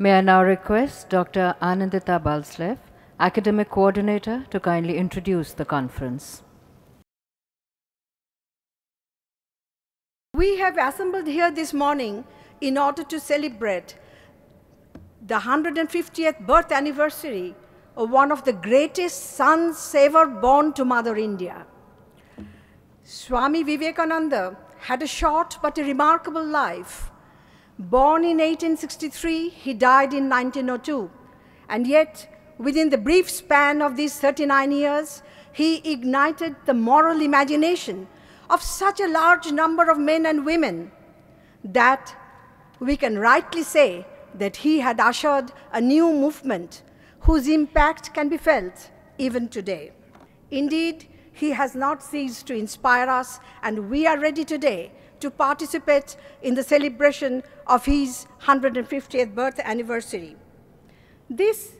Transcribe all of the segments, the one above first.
May I now request Dr. Anindita Balslev, Academic Coordinator, to kindly introduce the conference. We have assembled here this morning in order to celebrate the 150th birth anniversary of one of the greatest sons ever born to Mother India. Swami Vivekananda had a short but a remarkable life. Born in 1863, he died in 1902. And yet, within the brief span of these 39 years, he ignited the moral imagination of such a large number of men and women that we can rightly say that he had ushered a new movement whose impact can be felt even today. Indeed, he has not ceased to inspire us, and we are ready today to participate in the celebration of his 150th birth anniversary. This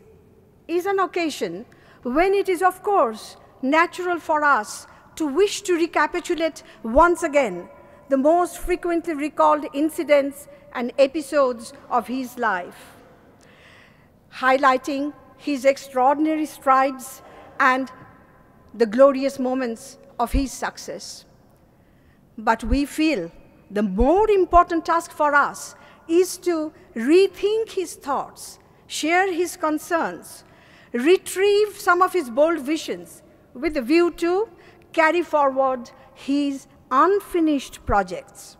is an occasion when it is, of course, natural for us to wish to recapitulate once again the most frequently recalled incidents and episodes of his life, highlighting his extraordinary strides and the glorious moments of his success. But we feel the more important task for us is to rethink his thoughts, share his concerns, retrieve some of his bold visions with a view to carry forward his unfinished projects.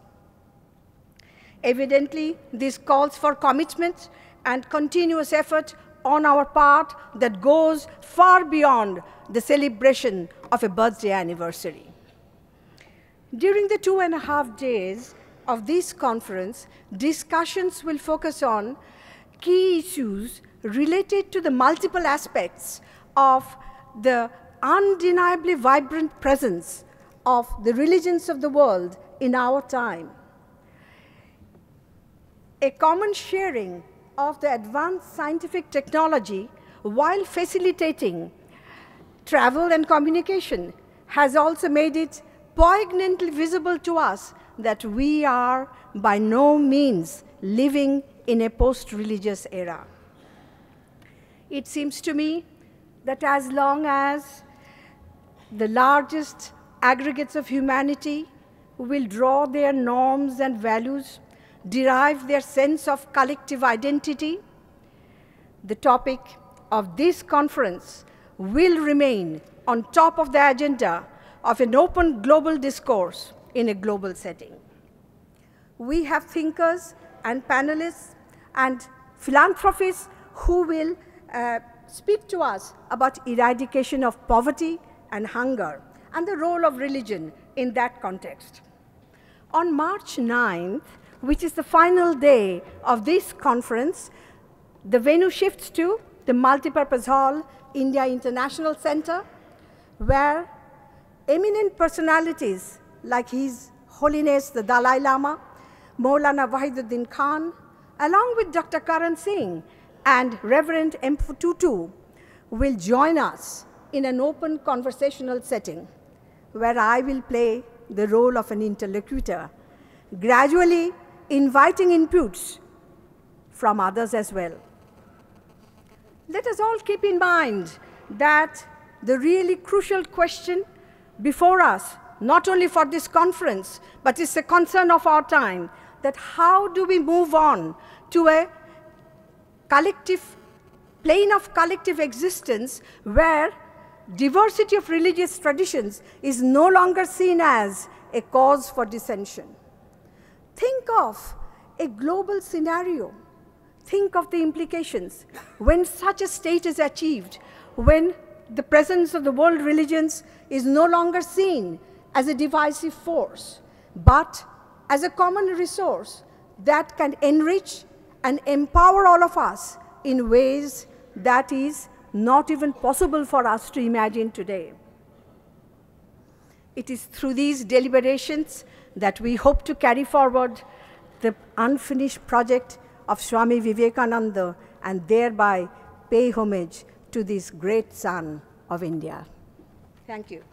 Evidently, this calls for commitment and continuous effort on our part that goes far beyond the celebration of a birthday anniversary. During the two and a half days of this conference, discussions will focus on key issues related to the multiple aspects of the undeniably vibrant presence of the religions of the world in our time. A common sharing of the advanced scientific technology while facilitating travel and communication has also made it poignantly visible to us that we are by no means living in a post-religious era. It seems to me that as long as the largest aggregates of humanity will draw their norms and values, derive their sense of collective identity, the topic of this conference will remain on top of the agenda of an open global discourse in a global setting. We have thinkers and panelists and philanthropists who will uh, speak to us about eradication of poverty and hunger and the role of religion in that context. On March 9th, which is the final day of this conference, the venue shifts to the multipurpose hall, India International Center, where eminent personalities like His Holiness the Dalai Lama, Maulana Wahiduddin Khan, along with Dr. Karan Singh and Reverend M. Tutu will join us in an open conversational setting where I will play the role of an interlocutor, gradually inviting inputs from others as well. Let us all keep in mind that the really crucial question before us, not only for this conference, but it's a concern of our time, that how do we move on to a collective plane of collective existence where diversity of religious traditions is no longer seen as a cause for dissension. Think of a global scenario. Think of the implications when such a state is achieved, when the presence of the world religions is no longer seen as a divisive force, but as a common resource that can enrich and empower all of us in ways that is not even possible for us to imagine today. It is through these deliberations that we hope to carry forward the unfinished project of Swami Vivekananda and thereby pay homage to this great son of India. Thank you.